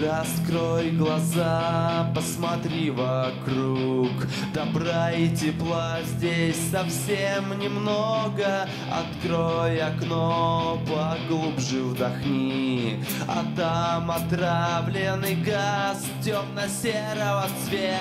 Раскрой глаза, посмотри вокруг. Добра и тепла здесь совсем немного. Открой окно, поглубже вдохни. А там отравленный газ темно-серого цвета.